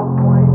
one point.